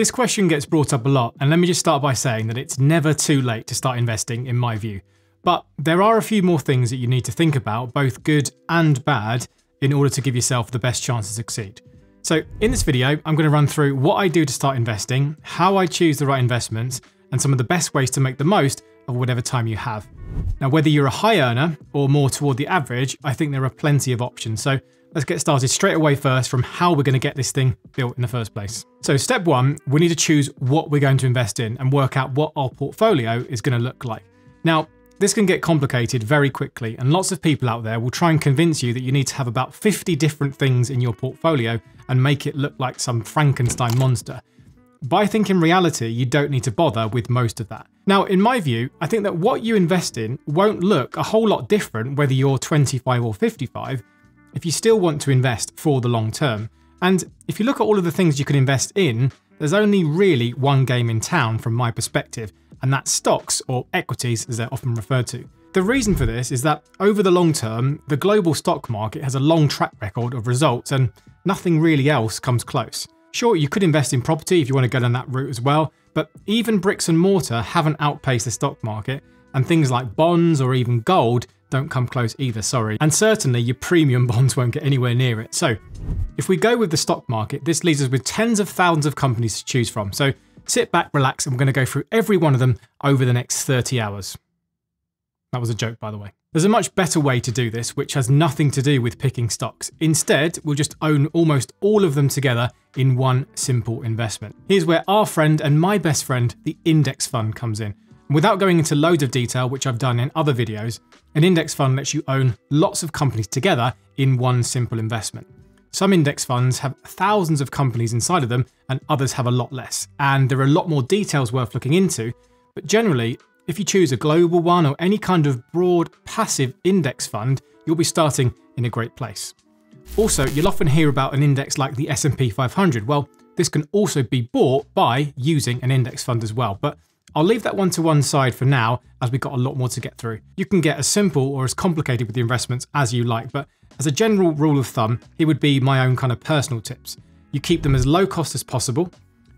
This question gets brought up a lot, and let me just start by saying that it's never too late to start investing, in my view. But there are a few more things that you need to think about, both good and bad, in order to give yourself the best chance to succeed. So in this video, I'm going to run through what I do to start investing, how I choose the right investments, and some of the best ways to make the most of whatever time you have. Now, whether you're a high earner or more toward the average, I think there are plenty of options. So let's get started straight away first from how we're going to get this thing built in the first place. So step one, we need to choose what we're going to invest in and work out what our portfolio is going to look like. Now, this can get complicated very quickly, and lots of people out there will try and convince you that you need to have about 50 different things in your portfolio and make it look like some Frankenstein monster. But I think in reality, you don't need to bother with most of that. Now, in my view, I think that what you invest in won't look a whole lot different whether you're 25 or 55 if you still want to invest for the long term. And if you look at all of the things you can invest in, there's only really one game in town from my perspective, and that's stocks, or equities as they're often referred to. The reason for this is that over the long term, the global stock market has a long track record of results and nothing really else comes close. Sure, you could invest in property if you want to go down that route as well, but even bricks and mortar haven't outpaced the stock market, and things like bonds or even gold don't come close either, sorry. And certainly your premium bonds won't get anywhere near it. So if we go with the stock market, this leaves us with tens of thousands of companies to choose from. So Sit back, relax, and we're going to go through every one of them over the next 30 hours. That was a joke, by the way. There's a much better way to do this, which has nothing to do with picking stocks. Instead, we'll just own almost all of them together in one simple investment. Here's where our friend and my best friend, the index fund, comes in. Without going into loads of detail, which I've done in other videos, an index fund lets you own lots of companies together in one simple investment. Some index funds have thousands of companies inside of them, and others have a lot less. And there are a lot more details worth looking into, but generally, if you choose a global one or any kind of broad passive index fund, you'll be starting in a great place. Also, you'll often hear about an index like the S&P 500. Well, this can also be bought by using an index fund as well, but I'll leave that one to one side for now as we've got a lot more to get through. You can get as simple or as complicated with the investments as you like, but as a general rule of thumb, it would be my own kind of personal tips. You keep them as low cost as possible.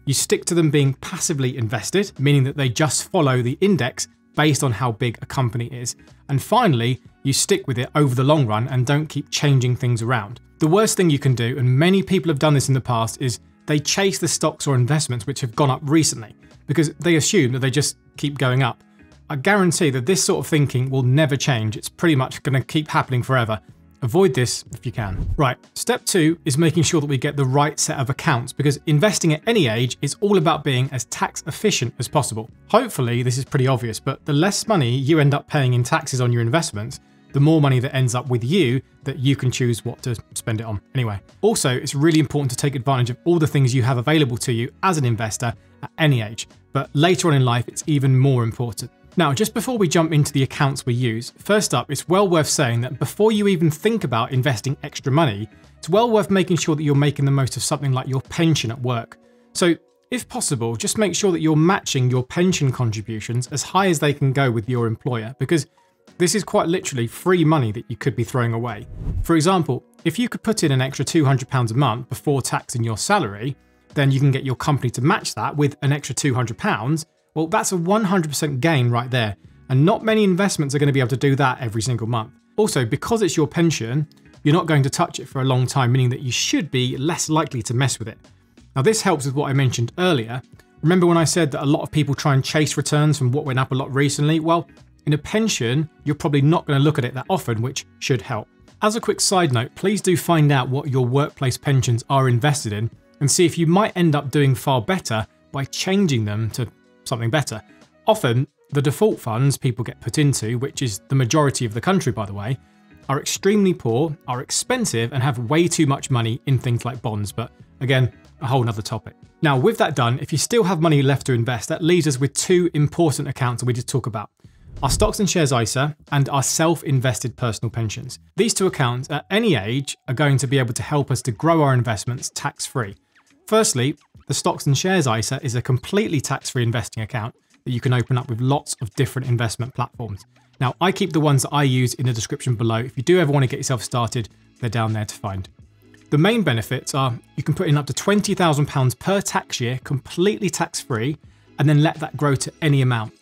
You stick to them being passively invested, meaning that they just follow the index based on how big a company is. And finally, you stick with it over the long run and don't keep changing things around. The worst thing you can do, and many people have done this in the past, is they chase the stocks or investments which have gone up recently because they assume that they just keep going up. I guarantee that this sort of thinking will never change. It's pretty much going to keep happening forever. Avoid this if you can. Right, step two is making sure that we get the right set of accounts because investing at any age is all about being as tax efficient as possible. Hopefully this is pretty obvious, but the less money you end up paying in taxes on your investments, the more money that ends up with you that you can choose what to spend it on. Anyway, also it's really important to take advantage of all the things you have available to you as an investor at any age, but later on in life it's even more important. Now, just before we jump into the accounts we use, first up, it's well worth saying that before you even think about investing extra money, it's well worth making sure that you're making the most of something like your pension at work. So, if possible, just make sure that you're matching your pension contributions as high as they can go with your employer, because this is quite literally free money that you could be throwing away. For example, if you could put in an extra £200 a month before tax in your salary, then you can get your company to match that with an extra £200 well, that's a 100% gain right there, and not many investments are going to be able to do that every single month. Also, because it's your pension, you're not going to touch it for a long time, meaning that you should be less likely to mess with it. Now, this helps with what I mentioned earlier. Remember when I said that a lot of people try and chase returns from what went up a lot recently? Well, in a pension, you're probably not going to look at it that often, which should help. As a quick side note, please do find out what your workplace pensions are invested in and see if you might end up doing far better by changing them to something better. Often, the default funds people get put into, which is the majority of the country by the way, are extremely poor, are expensive, and have way too much money in things like bonds, but again, a whole nother topic. Now, with that done, if you still have money left to invest, that leaves us with two important accounts that we just talk about. Our stocks and shares ISA and our self-invested personal pensions. These two accounts at any age are going to be able to help us to grow our investments tax-free. Firstly, the Stocks and Shares ISA is a completely tax-free investing account that you can open up with lots of different investment platforms. Now, I keep the ones that I use in the description below. If you do ever want to get yourself started, they're down there to find. The main benefits are you can put in up to £20,000 per tax year completely tax free and then let that grow to any amount.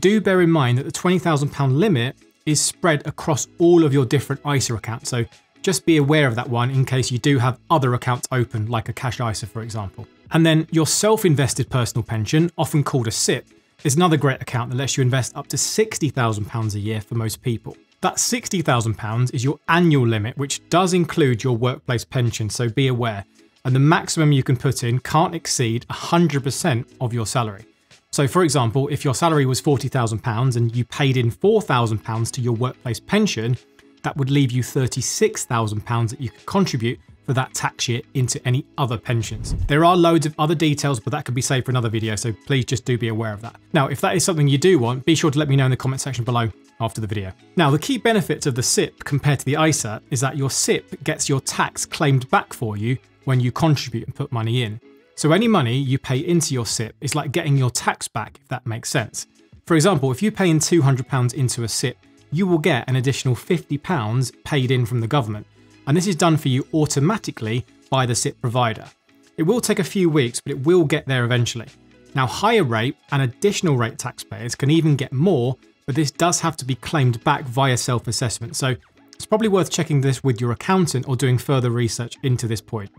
Do bear in mind that the £20,000 limit is spread across all of your different ISA accounts. So just be aware of that one in case you do have other accounts open, like a cash ISA, for example. And then your self invested personal pension, often called a SIPP, is another great account that lets you invest up to £60,000 a year for most people. That £60,000 is your annual limit, which does include your workplace pension, so be aware. And the maximum you can put in can't exceed 100% of your salary. So, for example, if your salary was £40,000 and you paid in £4,000 to your workplace pension, that would leave you £36,000 that you could contribute for that tax year into any other pensions. There are loads of other details, but that could be saved for another video, so please just do be aware of that. Now, if that is something you do want, be sure to let me know in the comment section below after the video. Now, the key benefits of the SIPP compared to the ISA is that your SIPP gets your tax claimed back for you when you contribute and put money in. So any money you pay into your SIPP is like getting your tax back, if that makes sense. For example, if you pay in £200 into a SIPP, you will get an additional £50 paid in from the government. And this is done for you automatically by the SIPP provider. It will take a few weeks, but it will get there eventually. Now, higher rate and additional rate taxpayers can even get more, but this does have to be claimed back via self assessment. So it's probably worth checking this with your accountant or doing further research into this point.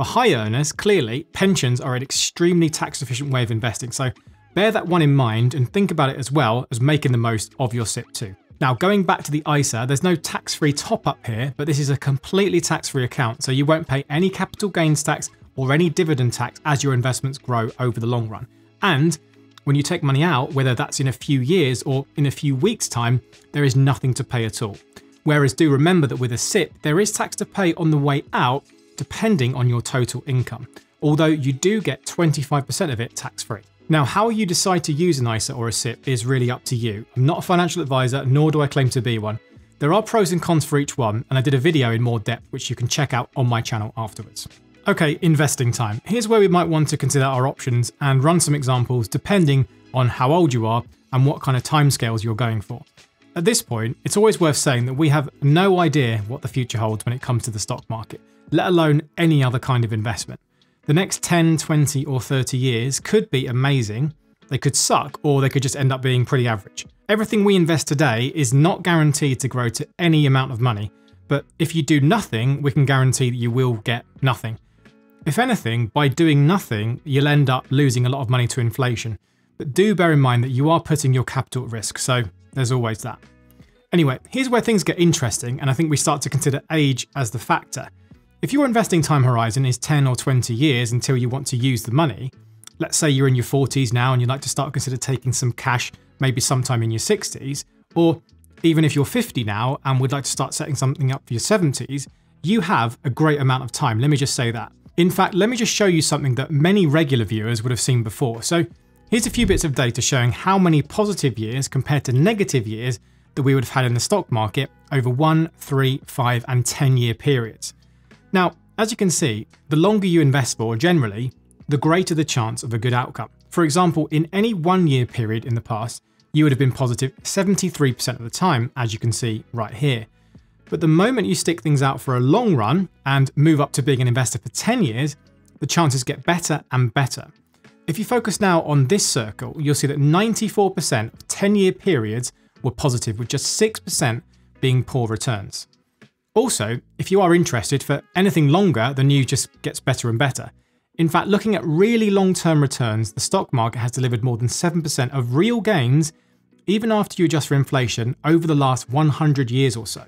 For high earners, clearly, pensions are an extremely tax efficient way of investing, so bear that one in mind and think about it as well as making the most of your SIPP too. Now, going back to the ISA, there's no tax free top up here, but this is a completely tax free account, so you won't pay any capital gains tax or any dividend tax as your investments grow over the long run. And when you take money out, whether that's in a few years or in a few weeks' time, there is nothing to pay at all. Whereas do remember that with a SIPP, there is tax to pay on the way out, depending on your total income, although you do get 25% of it tax free. Now, how you decide to use an ISA or a SIPP is really up to you. I'm not a financial advisor, nor do I claim to be one. There are pros and cons for each one, and I did a video in more depth which you can check out on my channel afterwards. Okay, investing time. Here's where we might want to consider our options and run some examples depending on how old you are and what kind of timescales you're going for. At this point, it's always worth saying that we have no idea what the future holds when it comes to the stock market let alone any other kind of investment. The next 10, 20, or 30 years could be amazing, they could suck, or they could just end up being pretty average. Everything we invest today is not guaranteed to grow to any amount of money, but if you do nothing, we can guarantee that you will get nothing. If anything, by doing nothing, you'll end up losing a lot of money to inflation. But do bear in mind that you are putting your capital at risk, so there's always that. Anyway, here's where things get interesting, and I think we start to consider age as the factor. If your investing time horizon is 10 or 20 years until you want to use the money, let's say you're in your 40s now and you'd like to start consider taking some cash maybe sometime in your 60s, or even if you're 50 now and would like to start setting something up for your 70s, you have a great amount of time. Let me just say that. In fact, let me just show you something that many regular viewers would have seen before. So here's a few bits of data showing how many positive years compared to negative years that we would have had in the stock market over one, three, five, and 10 year periods. Now, as you can see, the longer you invest for generally, the greater the chance of a good outcome. For example, in any one year period in the past, you would have been positive 73% of the time, as you can see right here. But the moment you stick things out for a long run and move up to being an investor for 10 years, the chances get better and better. If you focus now on this circle, you'll see that 94% of 10 year periods were positive, with just 6% being poor returns. Also, if you are interested for anything longer, the news just gets better and better. In fact, looking at really long term returns, the stock market has delivered more than 7% of real gains, even after you adjust for inflation, over the last 100 years or so.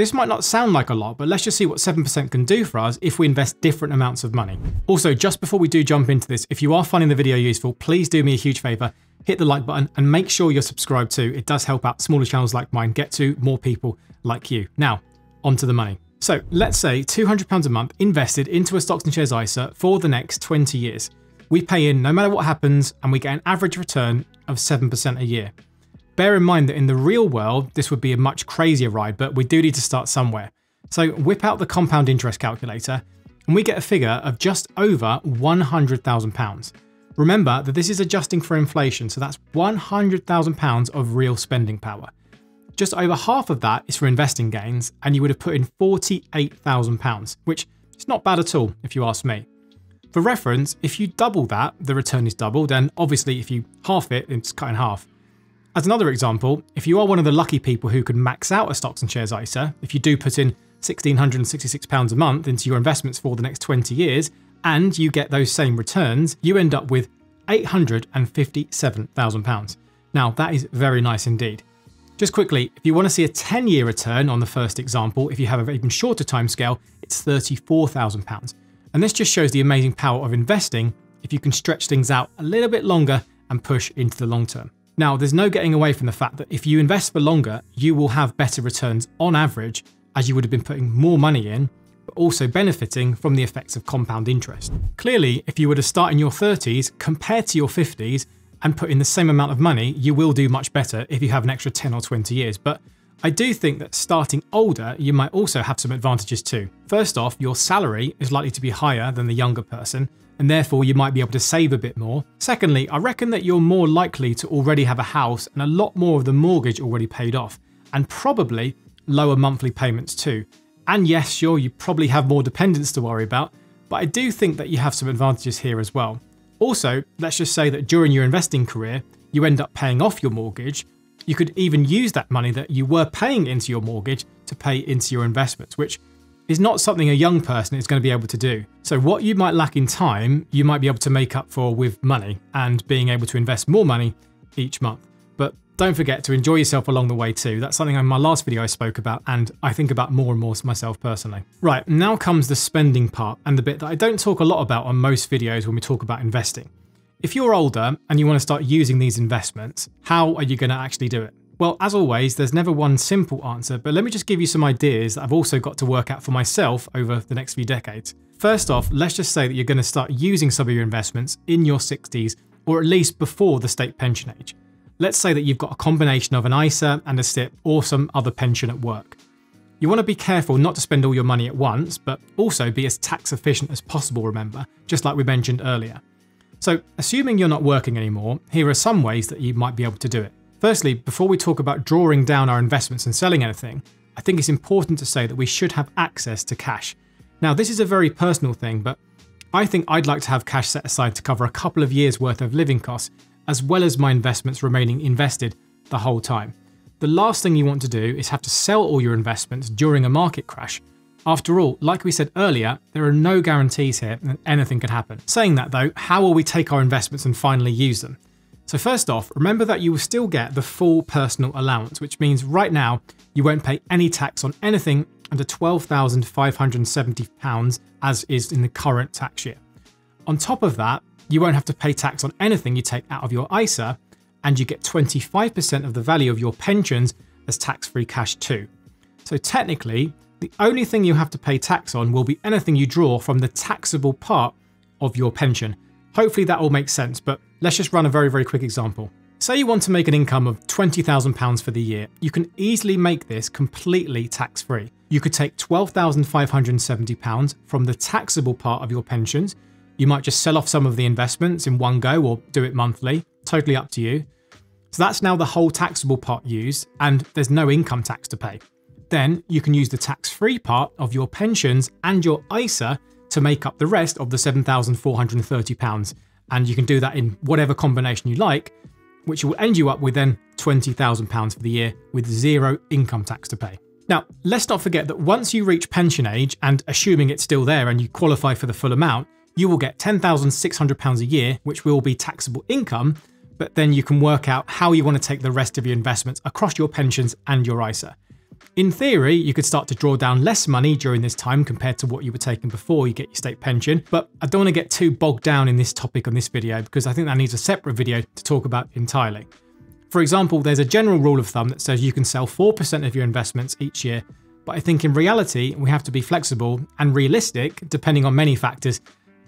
This might not sound like a lot, but let's just see what 7% can do for us if we invest different amounts of money. Also, just before we do jump into this, if you are finding the video useful, please do me a huge favour, hit the like button and make sure you're subscribed too. It does help out smaller channels like mine get to more people like you. Now, onto the money. So let's say £200 a month invested into a stocks and shares ISA for the next 20 years. We pay in no matter what happens and we get an average return of 7% a year. Bear in mind that in the real world, this would be a much crazier ride, but we do need to start somewhere. So whip out the compound interest calculator and we get a figure of just over £100,000. Remember that this is adjusting for inflation, so that's £100,000 of real spending power. Just over half of that is for investing gains, and you would have put in £48,000, which is not bad at all, if you ask me. For reference, if you double that, the return is doubled, and obviously if you half it, it's cut in half. As another example, if you are one of the lucky people who can max out a stocks and shares ISA, if you do put in £1,666 a month into your investments for the next 20 years, and you get those same returns, you end up with £857,000. Now, that is very nice indeed. Just quickly, if you want to see a 10 year return on the first example, if you have an even shorter timescale, it's £34,000. And this just shows the amazing power of investing if you can stretch things out a little bit longer and push into the long term. Now, there's no getting away from the fact that if you invest for longer, you will have better returns on average as you would have been putting more money in, but also benefiting from the effects of compound interest. Clearly, if you were to start in your 30s compared to your 50s and put in the same amount of money, you will do much better if you have an extra 10 or 20 years. But I do think that starting older, you might also have some advantages too. First off, your salary is likely to be higher than the younger person, and therefore you might be able to save a bit more. Secondly, I reckon that you're more likely to already have a house and a lot more of the mortgage already paid off, and probably lower monthly payments too. And yes, sure, you probably have more dependents to worry about, but I do think that you have some advantages here as well. Also, let's just say that during your investing career, you end up paying off your mortgage. You could even use that money that you were paying into your mortgage to pay into your investments, which is not something a young person is going to be able to do. So, what you might lack in time, you might be able to make up for with money and being able to invest more money each month. But don't forget to enjoy yourself along the way too. That's something in my last video I spoke about and I think about more and more myself personally. Right, now comes the spending part and the bit that I don't talk a lot about on most videos when we talk about investing. If you're older and you want to start using these investments, how are you going to actually do it? Well, as always, there's never one simple answer, but let me just give you some ideas that I've also got to work out for myself over the next few decades. First off, let's just say that you're going to start using some of your investments in your 60s or at least before the state pension age. Let's say that you've got a combination of an ISA and a SIPP or some other pension at work. You want to be careful not to spend all your money at once, but also be as tax efficient as possible, remember, just like we mentioned earlier. So, assuming you're not working anymore, here are some ways that you might be able to do it. Firstly, before we talk about drawing down our investments and selling anything, I think it's important to say that we should have access to cash. Now, this is a very personal thing, but I think I'd like to have cash set aside to cover a couple of years' worth of living costs as well as my investments remaining invested the whole time. The last thing you want to do is have to sell all your investments during a market crash. After all, like we said earlier, there are no guarantees here and anything can happen. Saying that though, how will we take our investments and finally use them? So first off, remember that you will still get the full personal allowance, which means right now you won't pay any tax on anything under £12,570 as is in the current tax year. On top of that, you won't have to pay tax on anything you take out of your ISA, and you get 25% of the value of your pensions as tax free cash too. So technically, the only thing you have to pay tax on will be anything you draw from the taxable part of your pension. Hopefully that all makes sense, but let's just run a very, very quick example. Say you want to make an income of £20,000 for the year. You can easily make this completely tax free. You could take £12,570 from the taxable part of your pensions you might just sell off some of the investments in one go or do it monthly, totally up to you. So that's now the whole taxable part used, and there's no income tax to pay. Then you can use the tax free part of your pensions and your ISA to make up the rest of the £7,430. And you can do that in whatever combination you like, which will end you up with then £20,000 for the year with zero income tax to pay. Now, let's not forget that once you reach pension age, and assuming it's still there and you qualify for the full amount, you will get £10,600 a year, which will be taxable income, but then you can work out how you want to take the rest of your investments across your pensions and your ISA. In theory, you could start to draw down less money during this time compared to what you were taking before you get your state pension, but I don't want to get too bogged down in this topic on this video because I think that needs a separate video to talk about entirely. For example, there's a general rule of thumb that says you can sell 4% of your investments each year, but I think in reality, we have to be flexible and realistic depending on many factors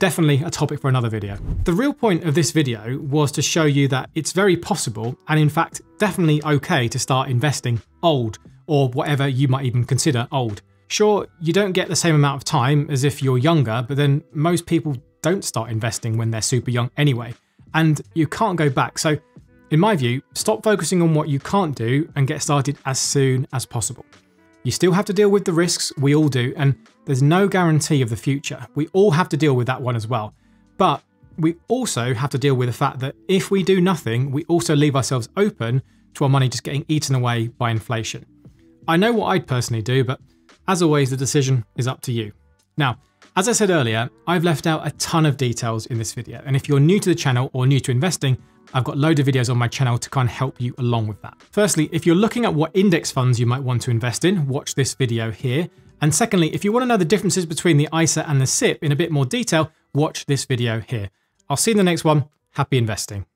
definitely a topic for another video. The real point of this video was to show you that it's very possible, and in fact, definitely okay to start investing old, or whatever you might even consider old. Sure, you don't get the same amount of time as if you're younger, but then most people don't start investing when they're super young anyway, and you can't go back. So, in my view, stop focusing on what you can't do and get started as soon as possible. You still have to deal with the risks, we all do, and there's no guarantee of the future. We all have to deal with that one as well. But we also have to deal with the fact that if we do nothing, we also leave ourselves open to our money just getting eaten away by inflation. I know what I'd personally do, but as always, the decision is up to you. Now, as I said earlier, I've left out a ton of details in this video, and if you're new to the channel or new to investing, I've got loads of videos on my channel to kind of help you along with that. Firstly, if you're looking at what index funds you might want to invest in, watch this video here. And secondly, if you want to know the differences between the ISA and the SIPP in a bit more detail, watch this video here. I'll see you in the next one. Happy investing.